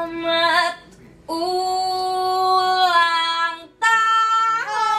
Selamat ulang tahun.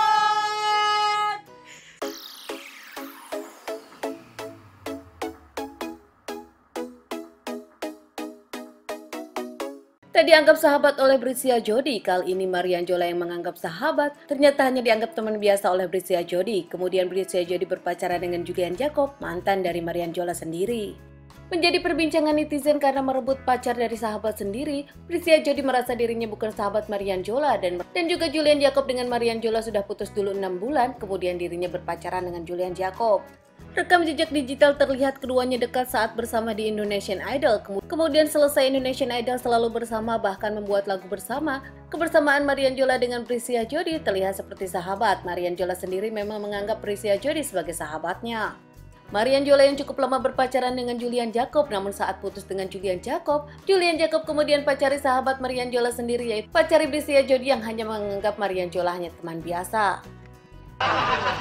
Tak dianggap sahabat oleh Brisia Jody, kali ini Marian Jola yang menganggap sahabat, ternyata hanya dianggap teman biasa oleh Brisia Jody. Kemudian Brisia Jody berpacaran dengan Julian Jacob, mantan dari Marian Jola sendiri. Menjadi perbincangan netizen karena merebut pacar dari sahabat sendiri, Brisia Jody merasa dirinya bukan sahabat Marian Jola dan dan juga Julian Jacob dengan Marian Jola sudah putus dulu 6 bulan, kemudian dirinya berpacaran dengan Julian Jacob. Rekam jejak digital terlihat keduanya dekat saat bersama di Indonesian Idol. Kemudian selesai Indonesian Idol selalu bersama bahkan membuat lagu bersama. Kebersamaan Marian Jola dengan Prisia Jody terlihat seperti sahabat. Marian Jola sendiri memang menganggap Prisia Jody sebagai sahabatnya. Marian Jola yang cukup lama berpacaran dengan Julian Jacob, namun saat putus dengan Julian Jacob, Julian Jacob kemudian pacari sahabat Marian Jola sendiri yaitu pacari Prisia Jody yang hanya menganggap Marian Jola hanya teman biasa.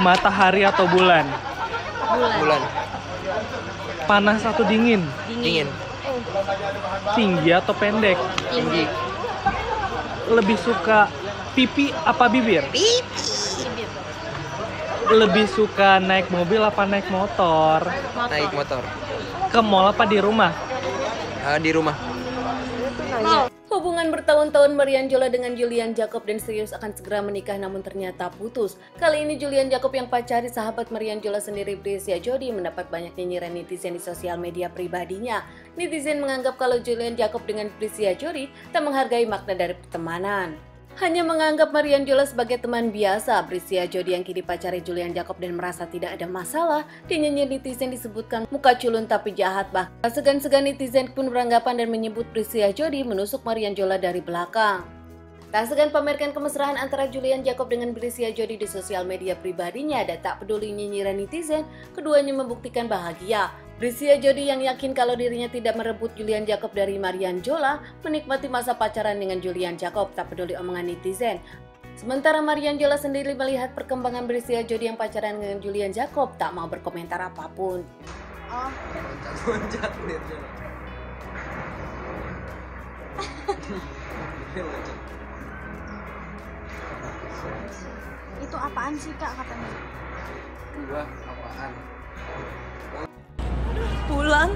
Matahari atau bulan? bulan Panas atau dingin? dingin Tinggi atau pendek? tinggi Lebih suka pipi apa bibir? Lebih suka naik mobil apa naik motor? naik motor Ke mall apa di rumah? Ah, di rumah Hubungan bertahun-tahun Marian Jola dengan Julian Jacob dan serius akan segera menikah namun ternyata putus. Kali ini Julian Jacob yang pacari sahabat Marian Jola sendiri Brisia Jody mendapat banyak nyinyiran netizen di sosial media pribadinya. Netizen menganggap kalau Julian Jacob dengan Brisia Jody tak menghargai makna dari pertemanan. Hanya menganggap Marian Jola sebagai teman biasa, Brisia Jody yang kini pacari Julian Jacob dan merasa tidak ada masalah, di nyinyir netizen disebutkan muka culun tapi jahat bah. Segan-segan netizen pun beranggapan dan menyebut Brisia Jody menusuk Marian Jola dari belakang. Tak segan pamerkan kemesraan antara Julian Jacob dengan Brisia Jody di sosial media pribadinya dan tak peduli nyinyiran netizen, keduanya membuktikan bahagia. Brisia Jody yang yakin kalau dirinya tidak merebut Julian Jacob dari Marian Jola, menikmati masa pacaran dengan Julian Jacob tak peduli omongan netizen. Sementara Marian Jola sendiri melihat perkembangan Brisia Jody yang pacaran dengan Julian Jacob tak mau berkomentar apa pun. loncat Itu apaan sih kak katanya? dua apaan Pulang,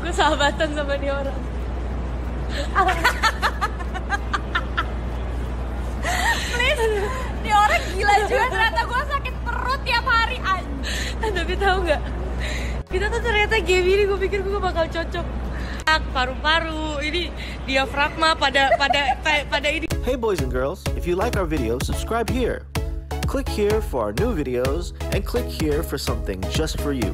gue sahabatan sama dia orang. Ini orang gila juga ternyata gue sakit perut tiap hari Eh, tapi tahu nggak? Kita tuh ternyata game ini gue pikir gue bakal cocok. Paru-paru, ini diafragma pada pada pada ini. Hey boys and girls, if you like our video, subscribe here. Click here for our new videos and click here for something just for you.